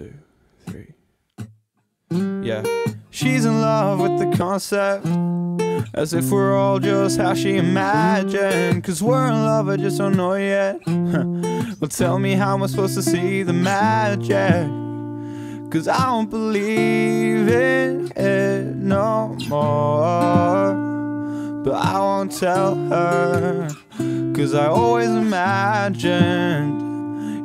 two, three. Yeah. She's in love with the concept. As if we're all just how she imagined. Cause we're in love, I just don't know yet. well, tell me how am I supposed to see the magic? Cause I don't believe in it no more. But I won't tell her. Cause I always imagined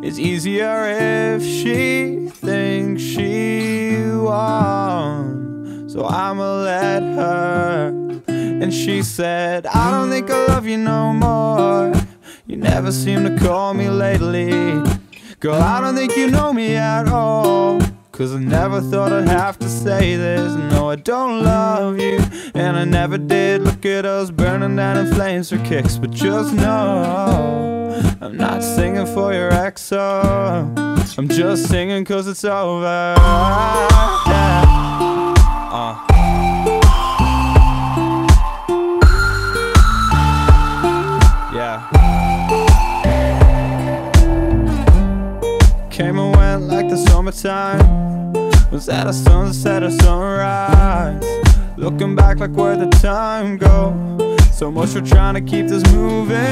it's easier if she thinks she won. So I'ma let her. And she said, I don't think I love you no more. You never seem to call me lately. Girl, I don't think you know me at all. Cause I never thought I'd have to say this. No, I don't love you. And I never did. Look at us burning down in flames for kicks. But just know, I'm not singing for your ex. I'm just singing cause it's over. Yeah. Uh. Came and went like the summertime. Was at a sunset or sunrise. Looking back like where the time go. So much for trying to keep this moving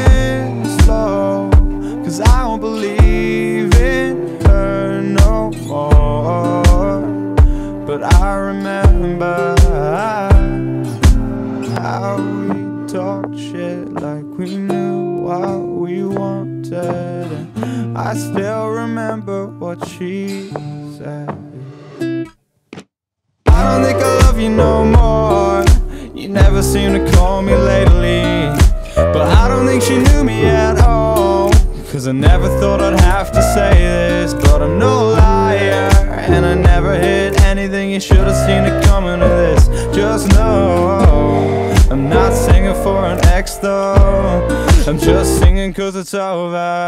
what we wanted. And I still remember what she said. I don't think I love you no more. You never seem to call me lately. But I don't think she knew me at all. Cause I never thought I'd have to say this. But I'm no liar. And I never hid anything you should have seen it coming to this. Just know I'm not singing for an ex though. I'm just singing cause it's over.